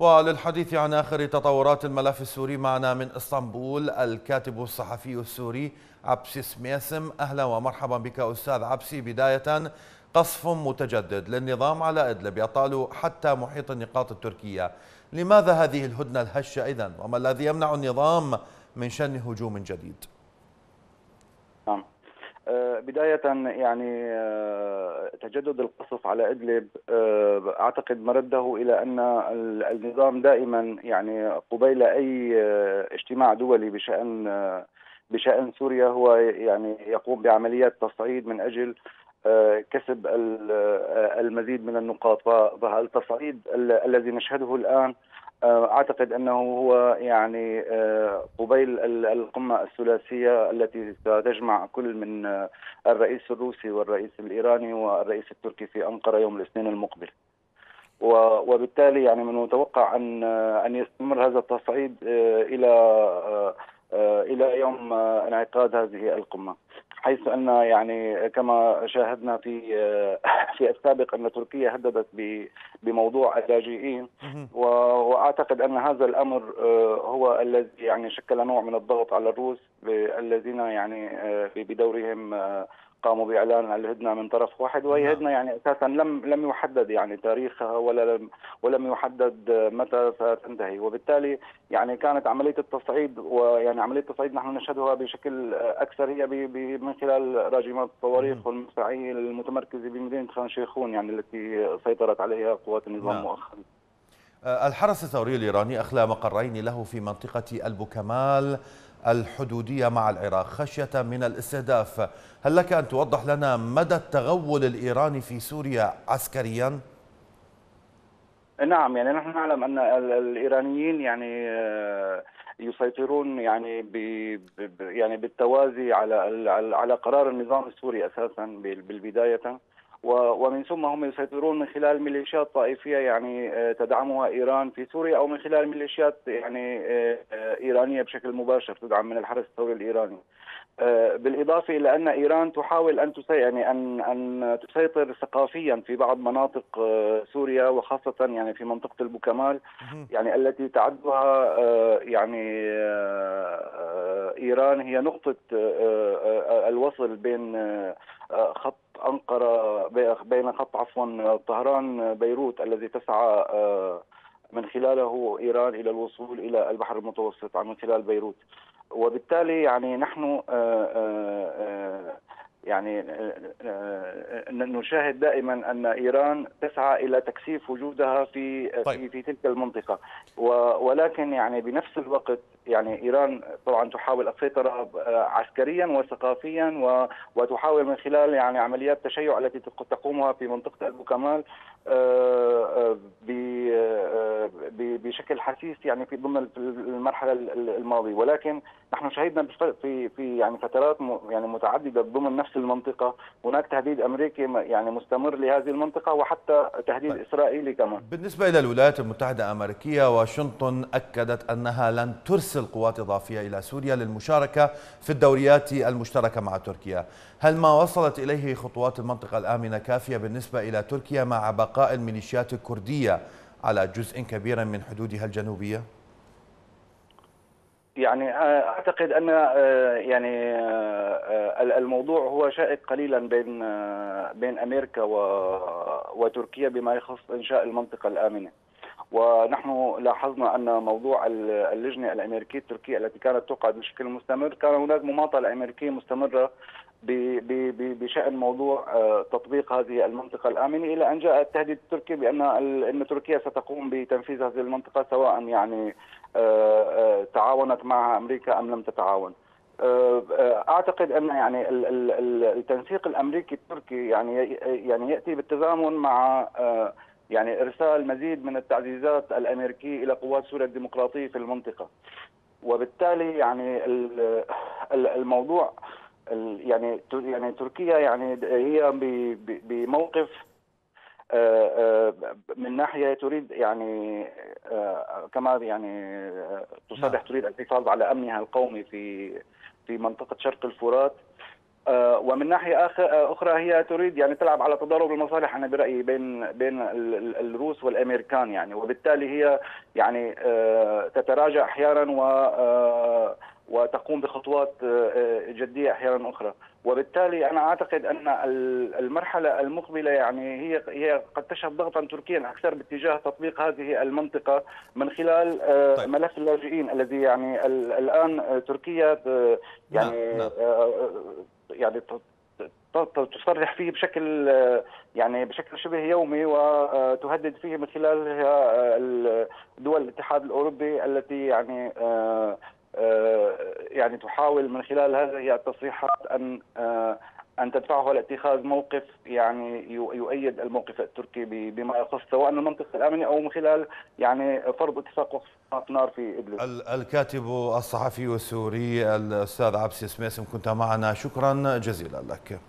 وللحديث عن آخر تطورات الملف السوري معنا من إسطنبول الكاتب الصحفي السوري عبسي سميسم. أهلا ومرحبا بك أستاذ عبسي. بداية قصف متجدد للنظام على إدلب يطال حتى محيط النقاط التركية. لماذا هذه الهدنة الهشة إذن؟ وما الذي يمنع النظام من شن هجوم جديد؟ نعم. بداية يعني آه، تجدد القصف على إدلب. آه، أعتقد مرده إلى أن النظام دائما يعني قبيل أي اجتماع دولي بشأن بشأن سوريا هو يعني يقوم بعمليات تصعيد من أجل كسب المزيد من النقاط. فالتصعيد الذي نشهده الآن آه، أعتقد أنه هو يعني آه، قبيل القمة الثلاثية التي ستجمع كل من آه، الرئيس الروسي والرئيس الإيراني والرئيس التركي في أنقرة يوم الاثنين المقبل. وبالتالي يعني من المتوقع أن أن يستمر هذا التصعيد إلى إلى يوم انعقاد هذه القمة. حيث أن يعني كما شاهدنا في في السابق أن تركيا هددت بموضوع اللاجئين. وأعتقد أن هذا الأمر آه، هو الذي يعني شكل نوع من الضغط على الروس الذين يعني آه، بدورهم آه، قاموا بإعلان الهدنة من طرف واحد وهي نعم. هدنة يعني أساسا لم لم يحدد يعني تاريخها ولا لم ولم يحدد متى ستنتهي وبالتالي يعني كانت عملية التصعيد ويعني عملية التصعيد نحن نشهدها بشكل أكثر هي من خلال راجمات الصواريخ والمساعيل المتمركزة بمدينة خان شيخون يعني التي سيطرت عليها قوات النظام نعم. مؤخرا أه، الحرس الثوري الإيراني أخلى مقرين له في منطقة البوكمال الحدودية مع العراق خشية من الاستهداف هل لك أن توضح لنا مدى التغول الإيراني في سوريا عسكريا؟ نعم يعني نحن نعلم أن الإيرانيين يعني آه، يسيطرون يعني ب يعني بالتوازي على على قرار النظام السوري أساسا بالبداية ومن ثم هم يسيطرون من خلال ميليشيات طائفية يعني آه، تدعمها إيران في سوريا أو من خلال ميليشيات يعني آه، آه، إيرانية بشكل مباشر تدعم من الحرس الثوري الإيراني. بالإضافة إلى أن إيران تحاول أن يعني ان أن تسيطر ثقافيا في بعض مناطق سوريا وخاصة يعني في منطقة البوكمال يعني التي تعدها يعني إيران هي نقطة الوصل بين خط أنقرة بين خط عفوا طهران بيروت الذي تسعى آه، من خلاله إيران إلى الوصول إلى البحر المتوسط من خلال بيروت وبالتالي يعني نحن آه، آه، يعني نشاهد دائما أن إيران تسعى إلى تكثيف وجودها في طيب. في, في تلك المنطقة ولكن يعني بنفس الوقت يعني إيران طبعا تحاول السيطرة عسكريا وثقافيا وتحاول من خلال يعني عمليات تشيع التي تقومها في منطقة البوكمال آه، آه، بشكل حسيس يعني في ضمن المرحلة الماضية. ولكن نحن شهدنا في في يعني فترات يعني متعددة ضمن نفس المنطقة. هناك تهديد أمريكي يعني مستمر لهذه المنطقة وحتى تهديد طيب. إسرائيلي كمان. بالنسبة إلى الولايات المتحدة الأمريكية واشنطن أكدت أنها لن ترسل قوات اضافيه إلى سوريا للمشاركة في الدوريات المشتركة مع تركيا هل ما وصلت إليه خطوات المنطقة الآمنة كافية بالنسبة إلى تركيا مع بقاء الميليشيات الكردية على جزء كبير من حدودها الجنوبية يعني آه، أعتقد أن آه، يعني آه، الموضوع هو شائك قليلا بين بين أمريكا وتركيا بما يخص إنشاء المنطقة الآمنة. ونحن لاحظنا أن موضوع اللجنة الأمريكية التركية التي كانت تقعد بشكل مستمر كان هناك مماطلة أمريكية مستمرة بشأن موضوع تطبيق هذه المنطقة الآمنة إلى أن جاء التهديد التركي بأن إن تركيا ستقوم بتنفيذ هذه المنطقة سواء يعني آه، آه، تعاونت معها أمريكا أم لم تتعاون. آه، أعتقد أن يعني التنسيق الأمريكي التركي يعني يعني يأتي بالتزامن مع يعني إرسال مزيد من التعزيزات الأمريكية إلى قوات سوريا الديمقراطية في المنطقة. وبالتالي يعني الموضوع يعني يعني تركيا يعني هي بموقف من ناحية تريد يعني آه، كما يعني تصرح نعم. تريد الحفاظ على أمنها القومي في في منطقة شرق الفرات ومن ناحية أخرى هي تريد يعني تلعب على تضارب المصالح أنا برأيي بين بين الروس والأمريكان يعني. وبالتالي هي يعني تتراجع أحيانا و وتقوم بخطوات جدية أحيانا أخرى. وبالتالي أنا أعتقد أن المرحلة المقبلة يعني هي هي قد تشهد ضغطا تركيا أكثر باتجاه تطبيق هذه المنطقة من خلال طيب. ملف اللاجئين الذي يعني الآن تركيا يعني نعم. نعم. يعني تصرح فيه بشكل يعني بشكل شبه يومي وتهدد فيه من خلال دول الاتحاد الأوروبي التي يعني يعني تحاول من خلال هذه التصريحات أن أن تدفعه لاتخاذ موقف يعني يؤيد الموقف التركي بما يخص سواء المنطقة الامنه أو من خلال يعني فرض اتفاق وقف نار في ادلب. الكاتب الصحفي السوري الأستاذ عبسي سميسم كنت معنا شكرا جزيلا لك.